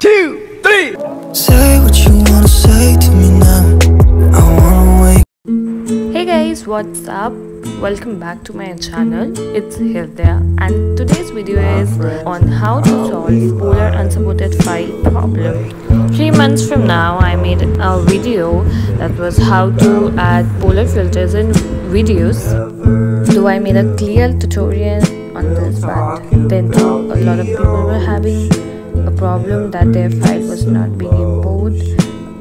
two, three. Say what you wanna say to me now. I wanna wake Hey guys, what's up? Welcome back to my channel. It's Hridya and today's video is on how to solve Polarr unsupported file problem. Three months from now, I made a video that was how to add Polarr filters in videos. Though I made a clear tutorial on this, but then too, a lot of people were having a problem that their file was not being imported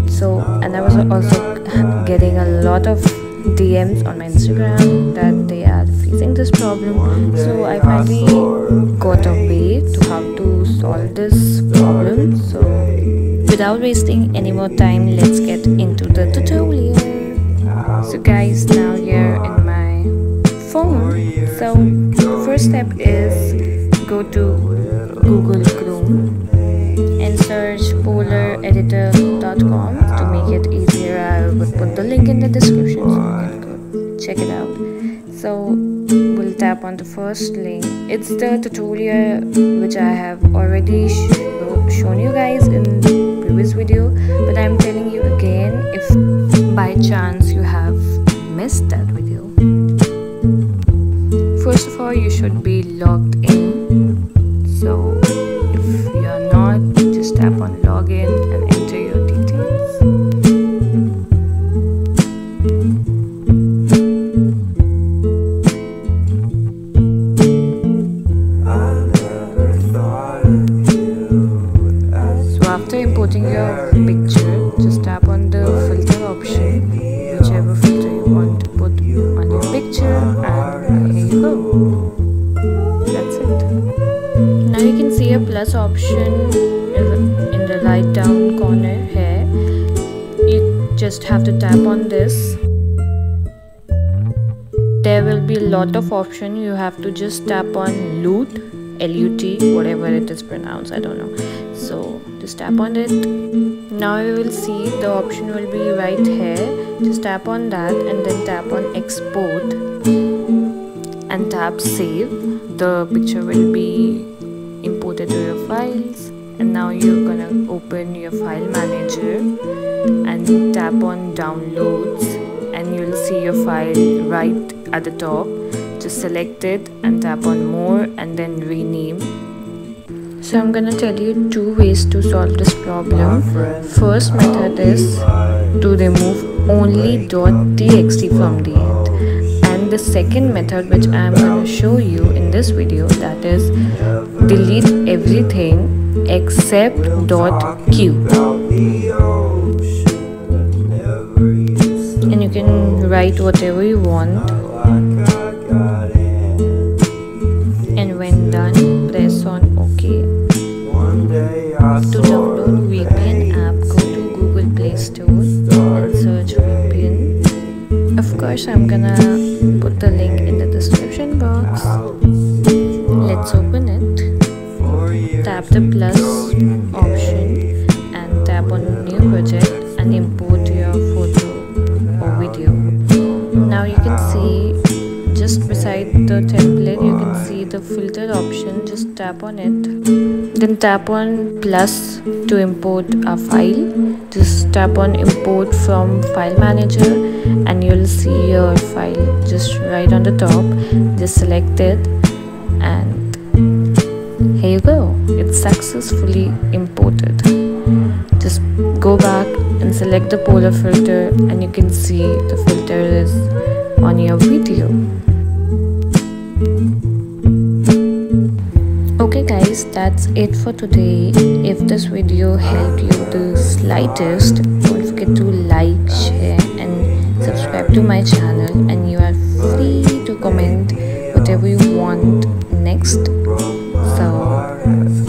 so and i was also getting a lot of dms on my instagram that they are facing this problem. So i finally got a way to how to solve this problem. So without wasting any more time let's get into the tutorial. So guys now you're in my phone. So first step is go to google chrome and search polareditor.com to make it easier. I will put the link in the description so you can go check it out. So we'll tap on the first link. It's the tutorial which i have already sh- shown you guys in the previous video but i'm telling you again if by chance you have missed that video first of all you should be logged in. So tap on login and enter your details. So after importing your picture just tap on the filter option whichever filter you want to put on your picture and here you go. That's it. Now you can see a plus option in the- right down corner here. You just have to tap on this. There will be a lot of option. You have to just tap on loot lut whatever it is pronounced i don't know. So just tap on it. Now you will see the option will be right here. Just tap on that and then tap on export and tap save. The picture will be imported to your files and now you're gonna open your file manager and tap on downloads. And you'll see your file right at the top. Just select it and tap on more and then rename. So i'm gonna tell you two ways to solve this problem. First method is to remove only .txt from the end and the second method which i am going to show you in this video that is delete everything except .cube. And you can write whatever you want. And when done press on ok. To download VN app go to google play store and search VN. Of course i'm gonna put the link in the description box. Let's open it tap the plus option and tap on new project and import your photo or video. Now you can see just beside the template you can see the filter option. Just tap on it. Then tap on plus to import a file. Just tap on import from file manager and you'll see your file just right on the top. Just select it and here you go. It's successfully imported. Just go back and select the Polarr filter and you can see the filter is on your video. Okay guys that's it for today. If this video helped you the slightest don't forget to like share and subscribe to my channel. And you are free to comment whatever you want next so